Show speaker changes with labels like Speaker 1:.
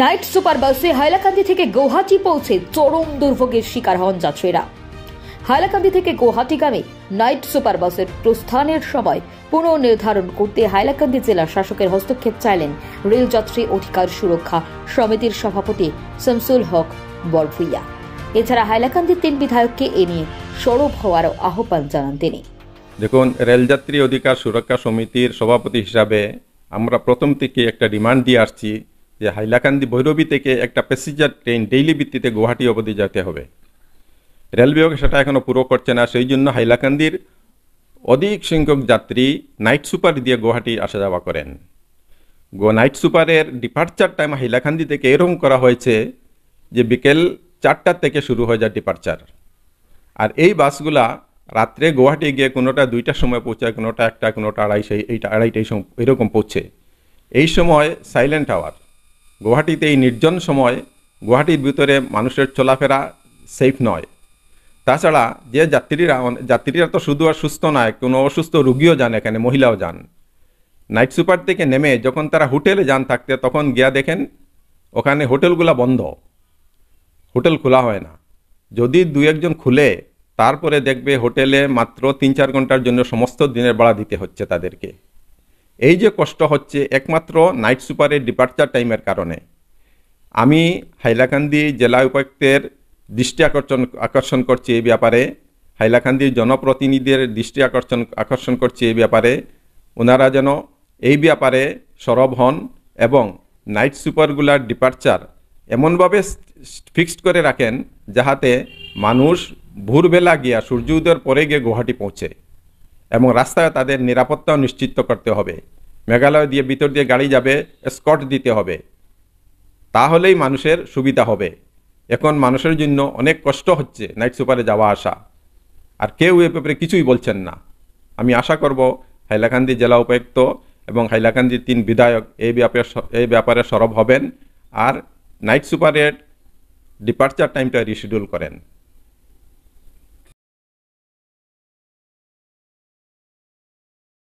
Speaker 1: Night super বাসে হাইলাকান্দি থেকে গৌহাটি পৌঁছে চরম দুর্ভোগের শিকার হন যাত্রীরা। হাইলাকান্দি থেকে গৌহাটিগামী নাইট সুপার বাসের প্রস্থানের সময় পুনর্নির্ধারণ করতে হাইলাকান্দি জেলা শাসকের হস্তক্ষেপ চাইলেন রেলযাত্রী অধিকার সুরক্ষা সমিতির সভাপতি শামসুল হক বরভুইয়া। এছাড়া হাইলাকান্দির তিন বিধায়ককে এ নিয়ে সরব হওয়ারও আহ্বান জানান তিনি।
Speaker 2: দেখুন, রেলযাত্রী অধিকার সুরক্ষা সমিতির সভাপতি হিসাবে আমরা প্রথম থেকে একটা ডিমান্ড দিয়ে আসছি যে হাইলাকান্দি ভৈরবী থেকে একটা প্যাসেঞ্জার ট্রেন ডেইলি ভিত্তিতে গুয়াহাটি অবধি যেতে হবে। রেল বিভাগ সেটা এখনও পুরো করছে না, সেই জন্য হাইলাকান্দির অধিক সংখ্যক যাত্রী নাইট সুপার দিয়ে গুয়াহাটি আসা যাওয়া করেন। গো নাইট সুপারের ডিপার্চার টাইম হাইলাকান্দি থেকে এরকম করা হয়েছে যে বিকেল চারটার থেকে শুরু হয়ে যায় ডিপার্চার আর এই বাসগুলা রাত্রে গুয়াহাটি গিয়ে কোনোটা দুইটার সময় পৌঁছায়, কোনোটা একটা, কোনোটা আড়াইশে, এইটা আড়াইটা এই সম- এরকম পৌঁছে। এই সময় সাইলেন্ট আওয়ার গুয়াহাটিতে এই নির্জন সময় গুয়াহাটির ভিতরে মানুষের চলাফেরা সেফ নয়। তাছাড়া যে যাত্রীরা যাত্রীরা তো শুধু আর সুস্থ নয়, কোনো অসুস্থ রুগীও যান এখানে, মহিলাও যান। নাইট সুপার থেকে নেমে যখন তারা হোটেলে যান থাকতে, তখন গিয়া দেখেন ওখানে হোটেলগুলা বন্ধ। হোটেল খোলা হয় না। যদি দু একজন খুলে, তারপরে দেখবে হোটেলে মাত্র তিন চার ঘণ্টার জন্য সমস্ত দিনের ভাড়া দিতে হচ্ছে তাদেরকে। এই যে কষ্ট হচ্ছে একমাত্র নাইট সুপারের ডিপার্চার টাইমের কারণে। আমি হাইলাকান্দি জেলা উপায়ুক্তের দৃষ্টি আকর্ষণ আকর্ষণ করছি এই ব্যাপারে। হাইলাকান্দির জনপ্রতিনিধিদের দৃষ্টি আকর্ষণ আকর্ষণ করছি এই ব্যাপারে। ওনারা যেন এই ব্যাপারে সরব হন এবং নাইট সুপারগুলার ডিপার্চার এমনভাবে ফিক্সড করে রাখেন যাহাতে মানুষ ভোরবেলা গিয়া সূর্য উদয়ের পরে গিয়ে গুয়াহাটি পৌঁছে। এবং রাস্তায় তাদের নিরাপত্তাও নিশ্চিত করতে হবে। মেঘালয় দিয়ে ভিতর দিয়ে গাড়ি যাবে স্কট দিতে হবে। তাহলেই মানুষের সুবিধা হবে। এখন মানুষের জন্য অনেক কষ্ট হচ্ছে নাইট সুপারে যাওয়া আসা। আর কেউ এ ব্যাপারে কিছুই বলছেন না। আমি আশা করব হাইলাকান্দি জেলা উপায়ুক্ত এবং হাইলাকান্দির তিন বিধায়ক এই ব্যাপারে এই ব্যাপারে সরব হবেন। আর নাইট সুপারের ডিপার্চার টাইমটা রিশিডিউল করেন।